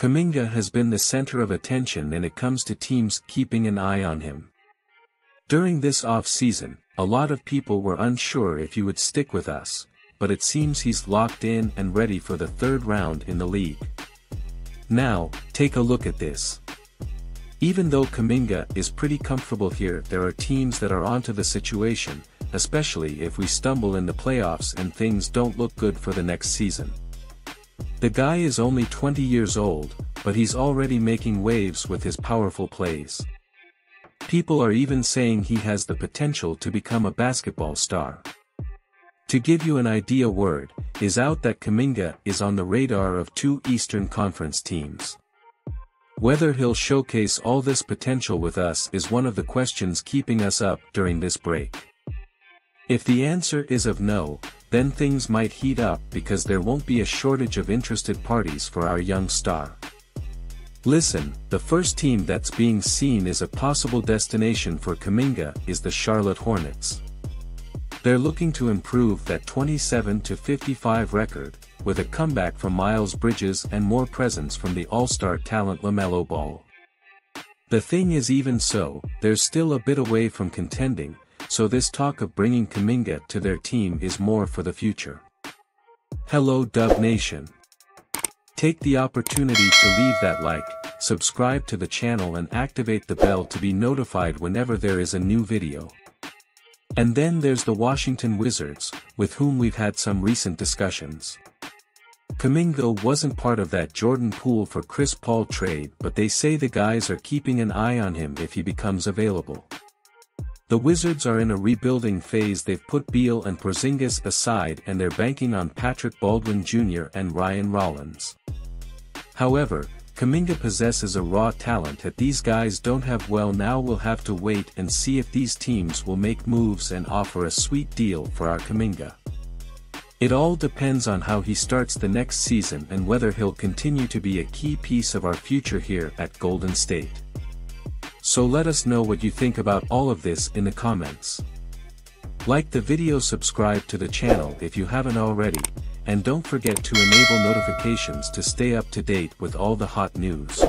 Kuminga has been the center of attention and it comes to teams keeping an eye on him. During this off-season, a lot of people were unsure if he would stick with us, but it seems he's locked in and ready for the third round in the league. Now, take a look at this. Even though Kuminga is pretty comfortable here there are teams that are onto the situation, especially if we stumble in the playoffs and things don't look good for the next season. The guy is only 20 years old, but he's already making waves with his powerful plays. People are even saying he has the potential to become a basketball star. To give you an idea word, is out that Kuminga is on the radar of two Eastern Conference teams. Whether he'll showcase all this potential with us is one of the questions keeping us up during this break. If the answer is of no, then things might heat up because there won't be a shortage of interested parties for our young star. Listen, the first team that's being seen as a possible destination for Kuminga is the Charlotte Hornets. They're looking to improve that 27-55 record, with a comeback from Miles Bridges and more presence from the all-star talent LaMelo Ball. The thing is even so, they're still a bit away from contending, so this talk of bringing Kuminga to their team is more for the future. Hello Dub Nation. Take the opportunity to leave that like, subscribe to the channel and activate the bell to be notified whenever there is a new video. And then there's the Washington Wizards, with whom we've had some recent discussions. Kuminga wasn't part of that Jordan Poole for Chris Paul trade but they say the guys are keeping an eye on him if he becomes available. The Wizards are in a rebuilding phase they've put Beal and Porzingis aside and they're banking on Patrick Baldwin Jr. and Ryan Rollins. However, Kuminga possesses a raw talent that these guys don't have well now we'll have to wait and see if these teams will make moves and offer a sweet deal for our Kuminga. It all depends on how he starts the next season and whether he'll continue to be a key piece of our future here at Golden State. So let us know what you think about all of this in the comments. Like the video subscribe to the channel if you haven't already, and don't forget to enable notifications to stay up to date with all the hot news.